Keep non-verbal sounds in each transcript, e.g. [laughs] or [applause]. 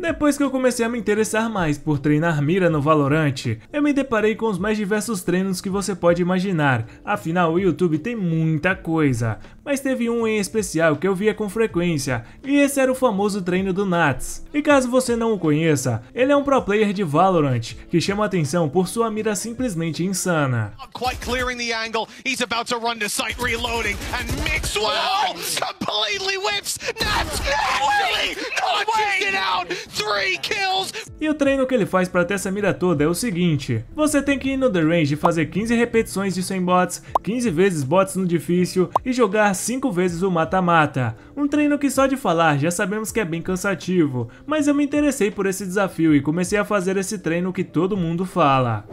Depois que eu comecei a me interessar mais por treinar mira no Valorant, eu me deparei com os mais diversos treinos que você pode imaginar, afinal o YouTube tem muita coisa. Mas teve um em especial que eu via com frequência, e esse era o famoso treino do Nats. E caso você não o conheça, ele é um pro player de Valorant, que chama atenção por sua mira simplesmente insana. E o treino que ele faz para ter essa mira toda é o seguinte: você tem que ir no The Range e fazer 15 repetições de 100 bots, 15 vezes bots no difícil e jogar 5 vezes o mata-mata. Um treino que só de falar já sabemos que é bem cansativo, mas eu me interessei por esse desafio e comecei a fazer esse treino que todo mundo fala.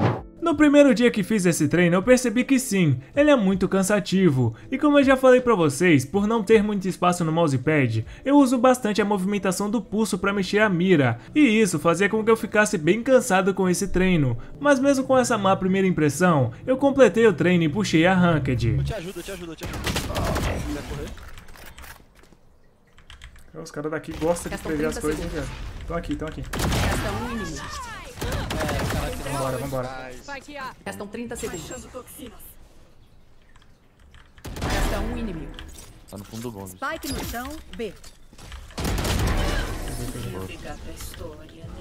No primeiro dia que fiz esse treino, eu percebi que sim, ele é muito cansativo. E como eu já falei pra vocês, por não ter muito espaço no mousepad, eu uso bastante a movimentação do pulso para mexer a mira. E isso fazia com que eu ficasse bem cansado com esse treino. Mas mesmo com essa má primeira impressão, eu completei o treino e puxei a Ranked. Eu te ajudo, eu te ajudo, eu te ajudo. Os caras daqui gostam de prever as 30 coisas, hein, cara? Estão aqui, estão aqui. Resta um inimigo. Vambora, vambora. Restam 30 segundos. Resta um inimigo. Tá no fundo do bombe. Spike no chão, B.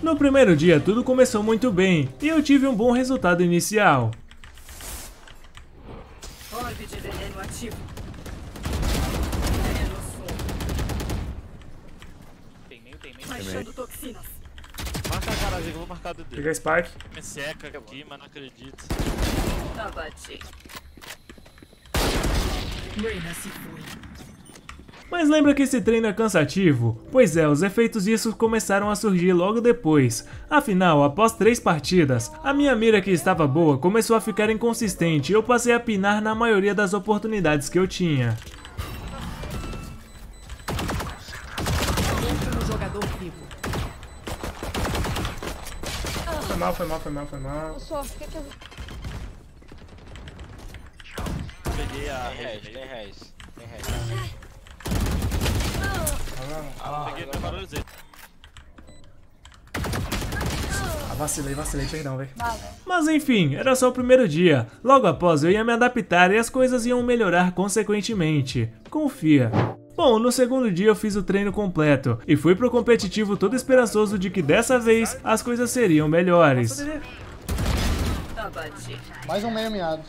No primeiro dia tudo começou muito bem e eu tive um bom resultado inicial. Orbe de veneno ativo. Tem meio, tem meio. Baixando toxinas. Garagem, eu vou marcar do dedo. Pega Spike. Me seca aqui, mas não acredito. Abati. Reina se foi. Mas lembra que esse treino é cansativo? Pois é, os efeitos disso começaram a surgir logo depois. Afinal, após três partidas, a minha mira que estava boa começou a ficar inconsistente e eu passei a pinar na maioria das oportunidades que eu tinha. Último jogador vivo. Foi mal, foi mal, foi mal, foi mal. Peguei a Tem reais, tem reais. Tem reais. Peguei, preparou Ah, vacilei, vacilei, perdão, velho. Mas enfim, era só o primeiro dia. Logo após eu ia me adaptar e as coisas iam melhorar consequentemente. Confia. Bom, no segundo dia eu fiz o treino completo e fui pro competitivo todo esperançoso de que dessa vez as coisas seriam melhores. Mais um meio miado.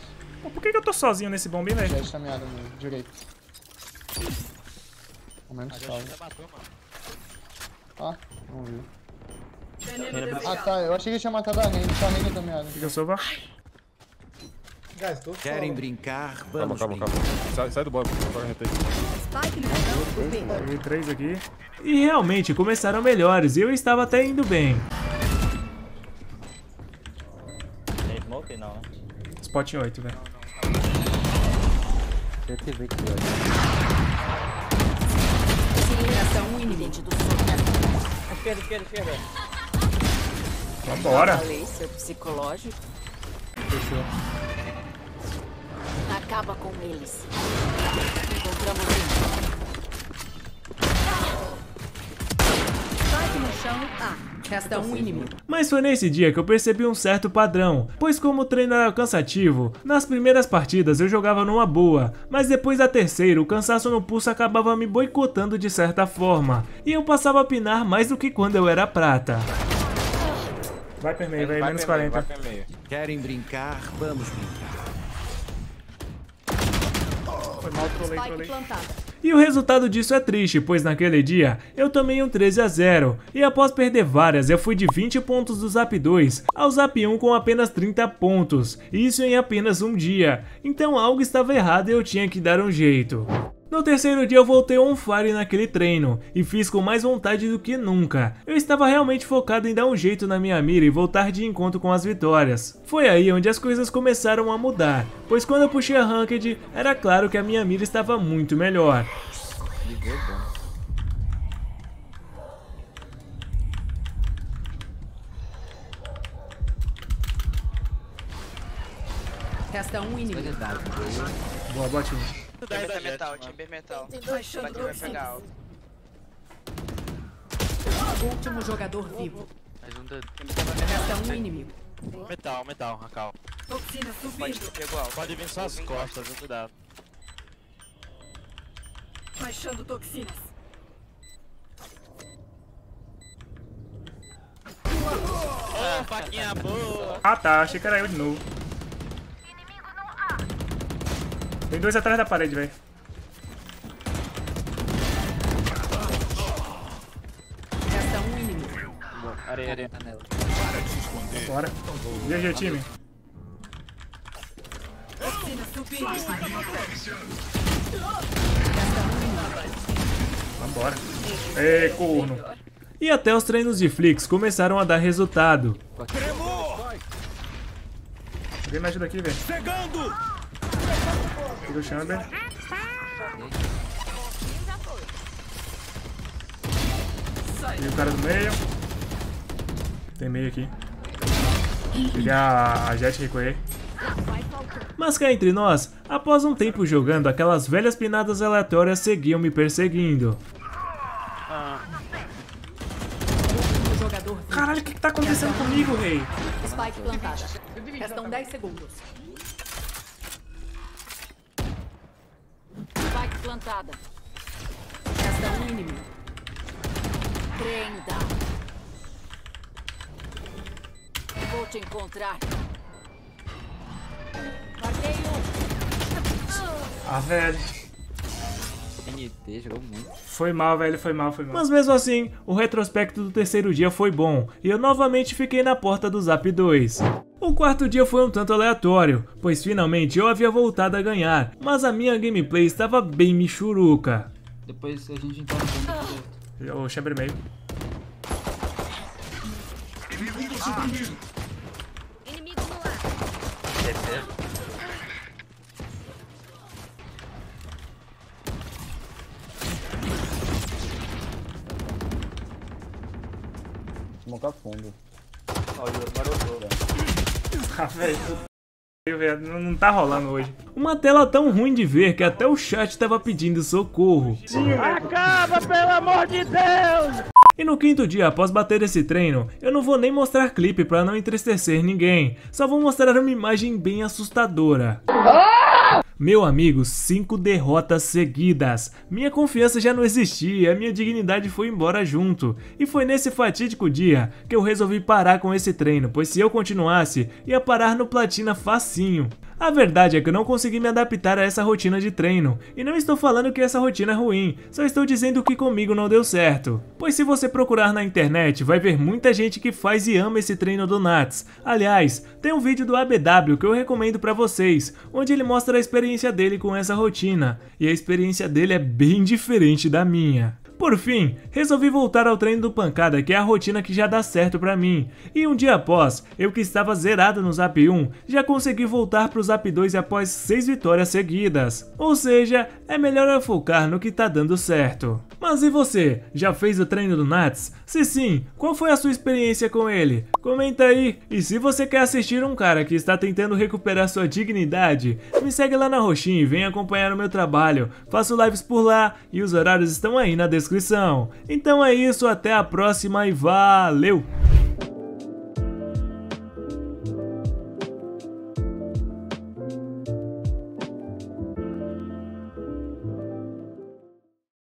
Por que, eu tô sozinho nesse bombinho, velho? Jet tá miado mesmo, direito. Ao menos salve. Ah, não vi. Veneno Ah tá, eu achei que ele tinha matado a Rende, só a Rende tá miado. Eu sou va- Tô Querem brincar? Calma, Vamos calma, brincar. calma. Sai, sai do bombe, joga. Peguei três aqui. E realmente começaram melhores e eu estava até indo bem. Tem smoke? Não, né? Spot em 8, velho. Resta um inimigo. Esquerda, esquerda, esquerda. Vambora. Falei, seu psicológico. Acaba com eles. Encontramos um. No chão, A. Resta um inimigo. Mas foi nesse dia que eu percebi um certo padrão, pois como o treino era cansativo, nas primeiras partidas eu jogava numa boa, mas depois da terceira o cansaço no pulso acabava me boicotando de certa forma, e eu passava a pinar mais do que quando eu era prata. Vai per meio, vai, Vai menos pro meio, 40. vai. Querem brincar? Vamos brincar. Foi mal, trolei, trolei. E o resultado disso é triste, pois naquele dia eu tomei um 13 a 0 e após perder várias eu fui de 20 pontos do Zap 2 ao Zap 1 com apenas 30 pontos, isso em apenas um dia, então algo estava errado e eu tinha que dar um jeito. No terceiro dia eu voltei on fire naquele treino e fiz com mais vontade do que nunca. Eu estava realmente focado em dar um jeito na minha mira e voltar de encontro com as vitórias. Foi aí onde as coisas começaram a mudar, pois quando eu puxei a Ranked, era claro que a minha mira estava muito melhor. Resta um inimigo. Boa, botinha. Chamber Chamber metal, chamber metal. Baixando Vai pegar alto. Último jogador vivo. Mais um dedo. Resta um inimigo. Metal, metal, Racal. Toxina subindo. Alto. Pode vir só as costas, viu? Cuidado. Baixando toxinas. Ô, faquinha boa. Ah tá, achei que era eu de novo. Tem dois atrás da parede, velho. Resta um inimigo. Areia, areia. Bora. GG, time. Vambora. Ê, corno. E até os treinos de Flix começaram a dar resultado. Alguém me ajuda aqui, velho. Chegando! Tira o Chamber. E o cara do meio. Tem meio aqui. Peguei a, a Jet recolher. Mas cá entre nós, após um tempo jogando, aquelas velhas pinadas aleatórias seguiam me perseguindo. Caralho, o que, que tá acontecendo comigo, rei? Spike plantada. Restam 10 segundos. Spike plantada. Resta um inimigo. Prenda. Vou te encontrar. Marquei um. Ah, velho. NT jogou muito. Foi mal, velho, foi mal, foi mal. Mas mesmo assim, o retrospecto do terceiro dia foi bom, e eu novamente fiquei na porta do Zap 2. O quarto dia foi um tanto aleatório, pois finalmente eu havia voltado a ganhar, mas a minha gameplay estava bem michuruca. Depois a gente entra no ponto O chamber meio. Inimigo no ar. Fundo. Ó, o jogo marotou, velho. Ah, velho. velho, Não, tá rolando hoje. Uma tela tão ruim de ver que até o chat tava pedindo socorro. Acaba, pelo amor de Deus! E no quinto dia após bater esse treino, eu não vou nem mostrar clipe pra não entristecer ninguém, só vou mostrar uma imagem bem assustadora. Meu amigo, cinco derrotas seguidas. Minha confiança já não existia, minha dignidade foi embora junto. E foi nesse fatídico dia que eu resolvi parar com esse treino, pois se eu continuasse, ia parar no platina facinho. A verdade é que eu não consegui me adaptar a essa rotina de treino, e não estou falando que essa rotina é ruim, só estou dizendo que comigo não deu certo. Pois se você procurar na internet, vai ver muita gente que faz e ama esse treino do Nats. Aliás, tem um vídeo do ABW que eu recomendo pra vocês, onde ele mostra a experiência dele com essa rotina, e a experiência dele é bem [laughs] diferente da minha. Por fim, resolvi voltar ao treino do pancada, que é a rotina que já dá certo pra mim. E um dia após, eu que estava zerado no Zap 1, já consegui voltar pro Zap 2 após 6 vitórias seguidas. Ou seja, é melhor eu focar no que tá dando certo. Mas e você? Já fez o treino do Nats? Se sim, qual foi a sua experiência com ele? Comenta aí! E se você quer assistir um cara que está tentando recuperar sua dignidade, me segue lá na Roxinha e vem acompanhar o meu trabalho. Faço lives por lá e os horários estão aí na descrição. Então é isso, até a próxima e valeu!